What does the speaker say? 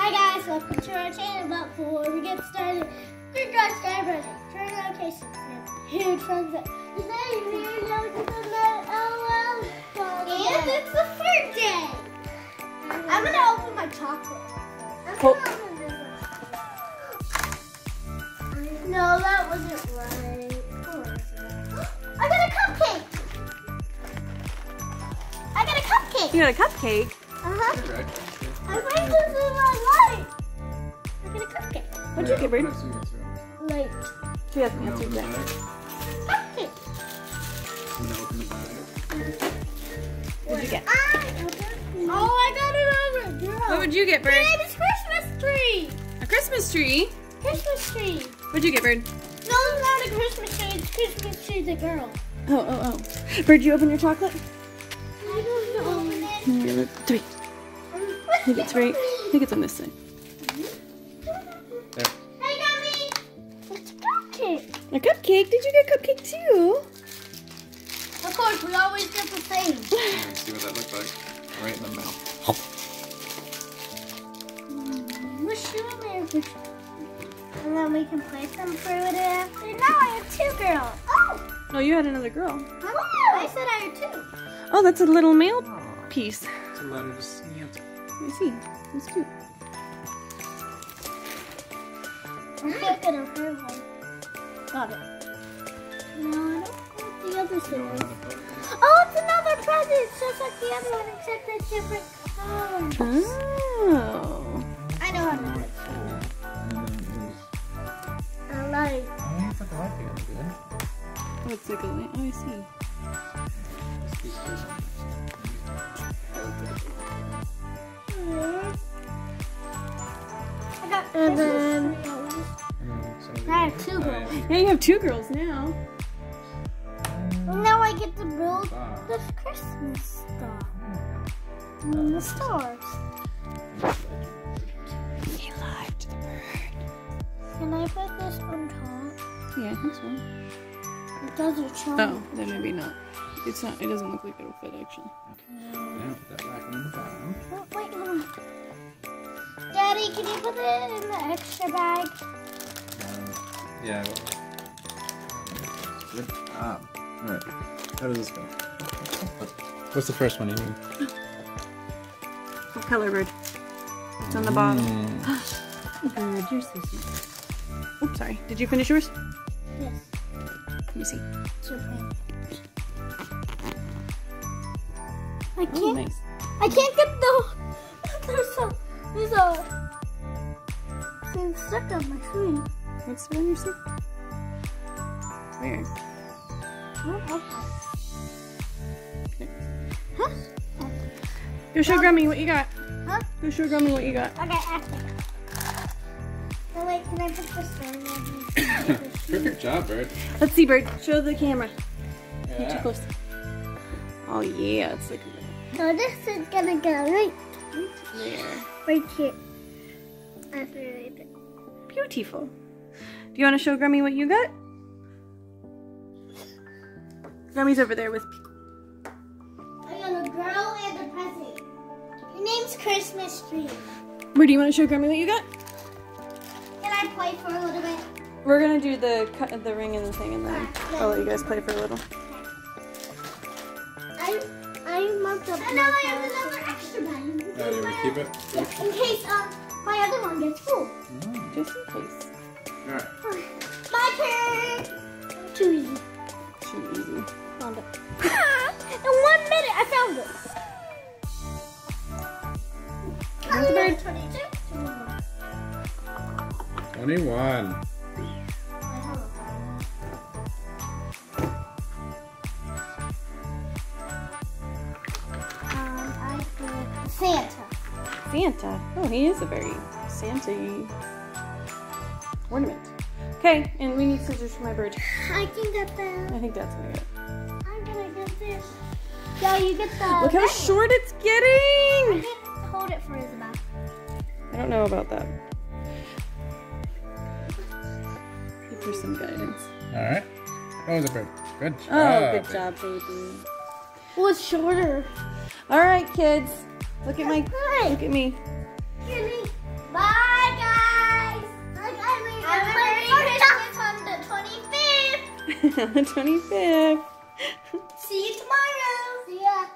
Hi guys, welcome to our channel. But before we get started, quick guys, start project. Turn notifications. and Huge thumbs up. Today we're going to the LOL And it's the third day. I'm gonna open my chocolate. I'm Cool. gonna open this one. No, that wasn't right. Was? I got a cupcake. I got a cupcake. You got a cupcake. Uh-huh. Good, right? I find this in my life. I got a cupcake. What'd you get, Bird? Let's see what's wrong. Like, She hasn't You answered open yet. cupcake. You open the bag. What'd you get? Oh, I got another girl. What would you get, Bird? Babe, it's Christmas tree. A Christmas tree. Christmas tree. What'd you get, Bird? No, it's not a Christmas tree. It's Christmas tree, the girl. Oh, oh, oh. Bird, you open your chocolate? I don't know. Open it. Three. I think it's right. I think it's on this side. There. Hey, Gummy. It's a cupcake. A cupcake? Did you get a cupcake too? Of course, we always get the same. Let's see what that looks like. Right in the mouth. Wish you a And then we can play some fruit after. Now I have two girls. Oh! Oh, you had another girl. I said I had two. Oh, that's a little mail piece. It's a letter to Santa. Let me see. It's cute. I'm thinking of her one. Got it. No, I don't want the other thing. Oh, it's another present. It's just like the other one, except it's different colors. Oh. I know how to do it. I like. It's like a light. It's like a light. Oh, I see. And then I have two girls. Yeah, you have two girls now. Now I get to build the Christmas star. Hmm. And the stars. He lied to the bird. Can I put this on top? Yeah, I think so. It doesn't show. Oh, then maybe not. It's not. It doesn't look like it'll fit actually. Yeah, put that back in the bottom. Oh. Daddy, can you put it in the extra bag? Um, yeah. Good job. Alright. How does this go? What's the first one you need? What color bird? It's on the bottom. Mm. Bird, you're so sweet. Oops, sorry. Did you finish yours? Yes. Let me see. It's. I Oh, can't. nice. I can't get the. There's a. There's a. Thing stuck on my screen. What's on your seat? Weird. Oh, Huh? Go show Grummy what you got. Huh? Go show Grummy what you got. Okay, after. Oh wait, can I put this on? Perfect job, Bird. Let's see, Bird. Show the camera. Get too Yeah. close. Oh yeah, it's like so oh, this is gonna go right, there. right here. After I did. Beautiful. Do you want to show Grummy what you got? Grummy's over there with. I got a girl and a present. Your name's Christmas tree. Where do you want to show Grummy what you got? Can I play for a little bit? We're gonna do the cut, the ring and the thing, and then I'll let you guys play for a little. I I marked up. And now I have another extra bag. You want to keep it? Yeah, in case um my other one gets full. Just in case. Alright. My turn. Too easy. Too easy. Found it. in one minute, I found it. How's the bird? 22. 21. Um, I put Santa. Santa. Oh, he is a very Santa ornament. Okay, and we need scissors for my bird. I can get the. I think that's gonna get. I'm gonna get this. Yeah, you get the. Look how red short it's getting! I can hold it for Isabel. I don't know about that. Give her some guidance. Alright. That was a bird. Good job. Oh, good job, baby. Well, it's shorter. All right, kids. Look at my, Hi. look at me. Bye, guys. Look at me. Merry Christmas on the 25th. on the 25th. See you tomorrow. See ya.